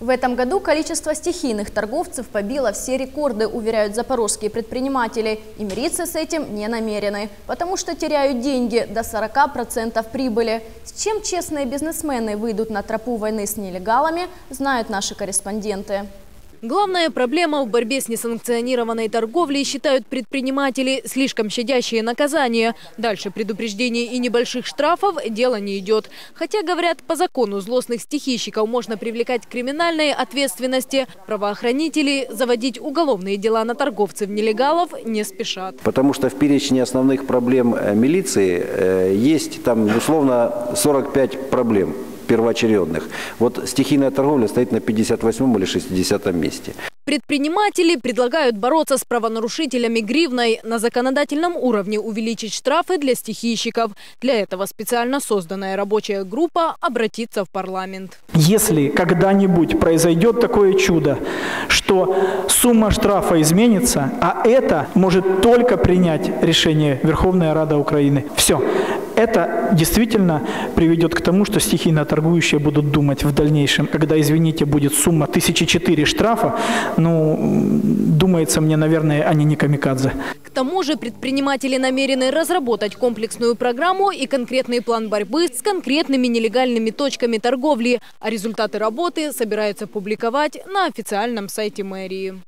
В этом году количество стихийных торговцев побило все рекорды, уверяют запорожские предприниматели. И мириться с этим не намерены, потому что теряют деньги до 40% прибыли. С чем честные бизнесмены выйдут на тропу войны с нелегалами, знают наши корреспонденты. Главная проблема в борьбе с несанкционированной торговлей, считают предприниматели, слишком щадящие наказания. Дальше предупреждений и небольших штрафов дело не идет. Хотя, говорят, по закону злостных стихийщиков можно привлекать к криминальной ответственности. Правоохранители заводить уголовные дела на торговцев-нелегалов не спешат. Потому что в перечне основных проблем э, милиции э, есть там условно 45 проблем первоочередных. Вот стихийная торговля стоит на 58 или 60 месте. Предприниматели предлагают бороться с правонарушителями гривной, на законодательном уровне увеличить штрафы для стихийщиков. Для этого специально созданная рабочая группа обратится в парламент. Если когда-нибудь произойдет такое чудо, что сумма штрафа изменится, а это может только принять решение Верховная Рада Украины. Все. Это действительно приведет к тому, что стихийно торгующие будут думать в дальнейшем, когда, извините, будет сумма 1004 штрафа, ну, думается мне, наверное, они не камикадзе. К тому же предприниматели намерены разработать комплексную программу и конкретный план борьбы с конкретными нелегальными точками торговли, а результаты работы собираются публиковать на официальном сайте мэрии.